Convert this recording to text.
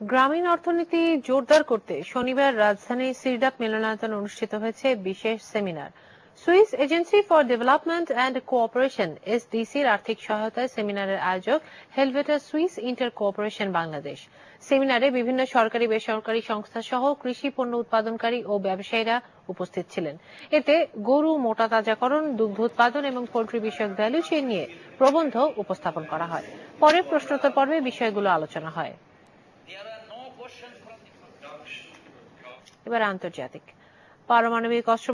গ্রামীণ অর্থনীতি জোরদার করতে শনিবার রাজধানীর সিরডাপ মিলনায়তন অনুষ্ঠিত হয়েছে বিশেষ seminar. Swiss agency for development and cooperation, এসডিসির আর্থিক সহায়তায় সেমিনারের আয়োজক Helvetas Swiss inter cooperation Bangladesh. সেমিনারে বিভিন্ন সরকারি, বেসরকারি সংস্থা সহ কৃষি পণ্য উৎপাদনকারী ও ব্যবসায়ীরা উপস্থিত ছিলেন। এতে গরু, মোটা তাজাকরণ, দুগ্ধ উৎপাদন এবং পোল্ট্রি বিষয়ক ভ্যালু চেইন নিয়ে প্রবন্ধ উপস্থাপন করা হয়। পরে প্রশ্নোত্তর পর্বে বিষয়গুলো আলোচনা হয়। এবার আন্তর্জাতিক। পারমাণবিক অস্ত্র